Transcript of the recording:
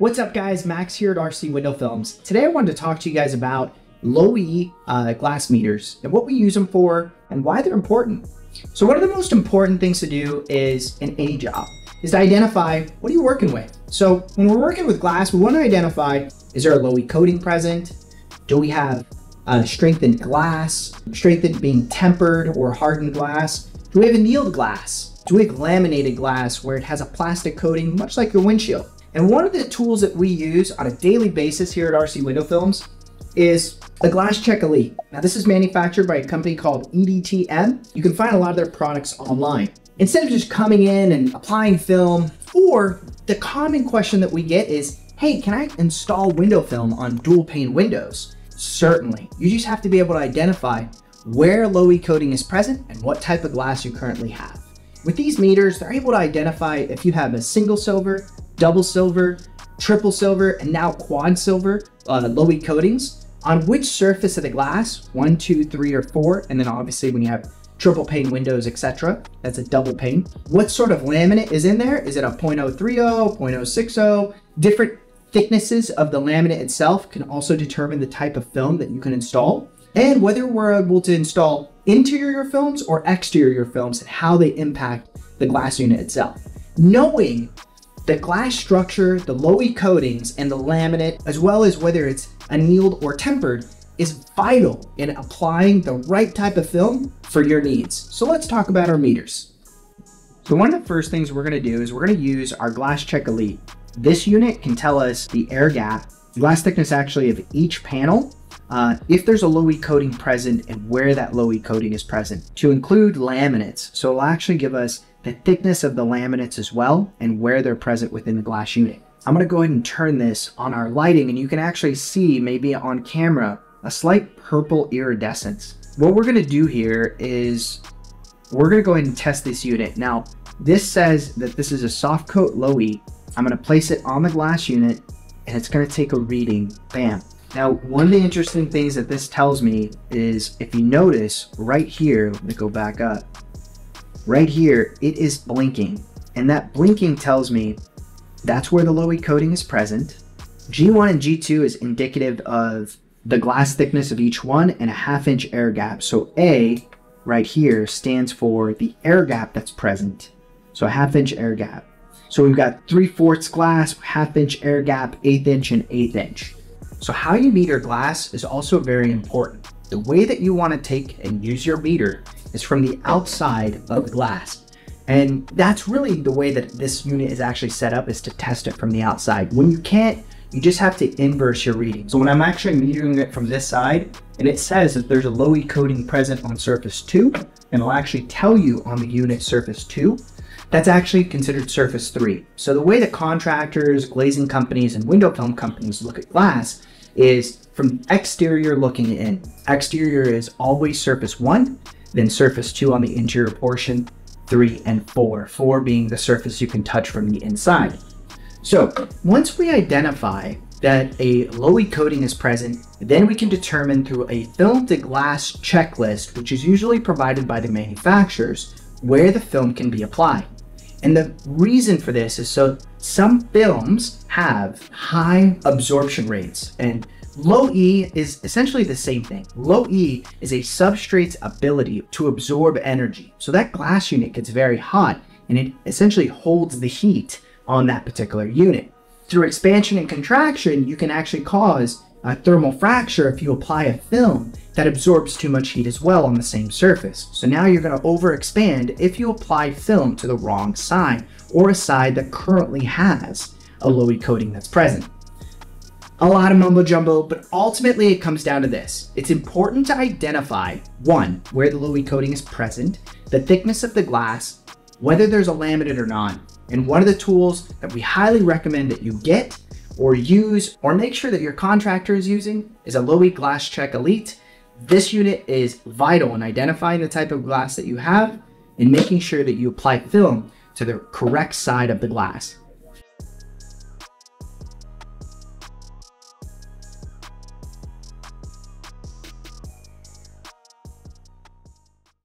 What's up guys, Max here at RC Window Films. Today I wanted to talk to you guys about low E uh, glass meters and what we use them for and why they're important. So one of the most important things to do is in any job is to identify what are you working with. So when we're working with glass, we want to identify is there a low E coating present? Do we have uh, strengthened glass, strengthened being tempered or hardened glass? Do we have annealed glass? Do we have laminated glass where it has a plastic coating much like your windshield? And one of the tools that we use on a daily basis here at RC Window Films is the Glass-Chek Elite. Now this is manufactured by a company called EDTM. You can find a lot of their products online. Instead of just coming in and applying film, or the common question that we get is, hey, can I install window film on dual pane windows? Certainly. You just have to be able to identify where low E coating is present and what type of glass you currently have. With these meters, they're able to identify if you have a single silver, double silver, triple silver, and now quad silver uh, low E coatings on which surface of the glass, one, two, three, or four, and then obviously when you have triple pane windows, etc. That's a double pane. What sort of laminate is in there? Is it a 0.030, 0.060? Different thicknesses of the laminate itself can also determine the type of film that you can install and whether we're able to install interior films or exterior films and how they impact the glass unit itself. Knowing the glass structure, the low E coatings, and the laminate, as well as whether it's annealed or tempered, is vital in applying the right type of film for your needs. So let's talk about our meters. So one of the first things we're gonna do is we're gonna use our Glass-Chek Elite. This unit can tell us the air gap, the glass thickness actually of each panel, uh, if there's a low E coating present and where that low E coating is present, to include laminates. So it'll actually give us the thickness of the laminates as well, and where they're present within the glass unit. I'm gonna go ahead and turn this on our lighting and you can actually see maybe on camera a slight purple iridescence. What we're gonna do here is we're gonna go ahead and test this unit. Now, this says that this is a soft coat low E. I'm gonna place it on the glass unit and it's gonna take a reading, bam. Now, one of the interesting things that this tells me is if you notice right here, let me go back up, right here, it is blinking. And that blinking tells me that's where the low E coating is present. G1 and G2 is indicative of the glass thickness of each one and a half inch air gap. So A right here stands for the air gap that's present. So a half inch air gap. So we've got 3 fourths glass, half inch air gap, eighth inch and eighth inch. So how you meter glass is also very important. The way that you want to take and use your meter is from the outside of the glass. And that's really the way that this unit is actually set up is to test it from the outside. When you can't, you just have to inverse your reading. So when I'm actually metering it from this side, and it says that there's a low E coating present on surface 2, and it'll actually tell you on the unit surface 2, that's actually considered surface 3. So the way that contractors, glazing companies, and window film companies look at glass is from exterior looking in. Exterior is always surface 1, then surface 2 on the interior portion, 3 and 4, 4 being the surface you can touch from the inside. So once we identify that a low E coating is present, then we can determine through a film to glass checklist, which is usually provided by the manufacturers, where the film can be applied. And the reason for this is so some films have high absorption rates and Low E is essentially the same thing. Low E is a substrate's ability to absorb energy. So that glass unit gets very hot and it essentially holds the heat on that particular unit. Through expansion and contraction, you can actually cause a thermal fracture if you apply a film that absorbs too much heat as well on the same surface. So now you're going to overexpand if you apply film to the wrong side or a side that currently has a low E coating that's present. A lot of mumbo jumbo, but ultimately it comes down to this. It's important to identify one, where the low E coating is present, the thickness of the glass, whether there's a laminate or not. And one of the tools that we highly recommend that you get or use or make sure that your contractor is using is a low E Glass-Chek Elite. This unit is vital in identifying the type of glass that you have and making sure that you apply film to the correct side of the glass.